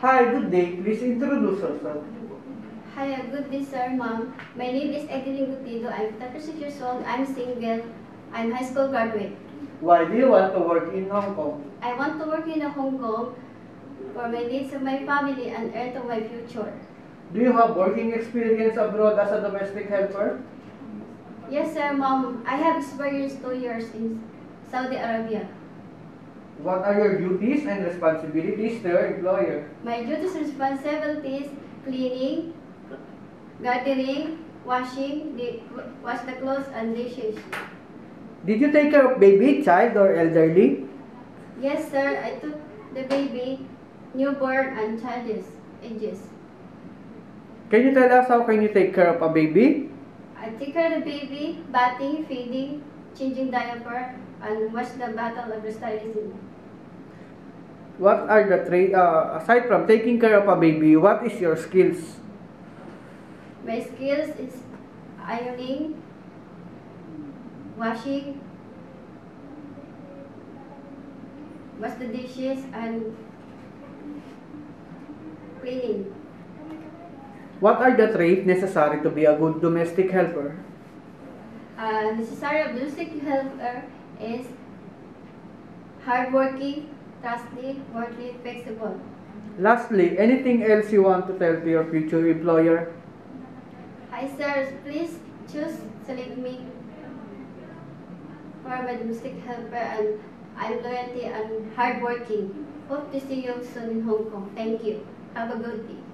Hi, good day. Please introduce yourself. Hi, good day, sir, ma'am. My name is Edeline Gutido. I'm 36 years old. I'm single. I'm high school graduate. Why do you want to work in Hong Kong? I want to work in Hong Kong for my needs of my family and earn to my future. Do you have working experience abroad as a domestic helper? Yes, sir, ma'am. I have experienced two years in Saudi Arabia. What are your duties and responsibilities to your employer? My duties and responsibilities, cleaning, gardening, washing, wash the clothes and dishes. Did you take care of baby, child, or elderly? Yes, sir. I took the baby, newborn, and childish ages. Can you tell us how can you take care of a baby? I take care of the baby, bathing, feeding, changing diaper, and watch the battle of the stylism. What are the tra- uh, aside from taking care of a baby, what is your skills? My skills is ironing, washing, wash the dishes, and cleaning. What are the traits necessary to be a good domestic helper? Uh, necessary domestic helper is hardworking, trustworthy, worthy, flexible. Lastly, anything else you want to tell to your future employer? Hi sir, please choose select me for my domestic helper and I'm loyalty and hardworking. Hope to see you soon in Hong Kong. Thank you. Have a good day.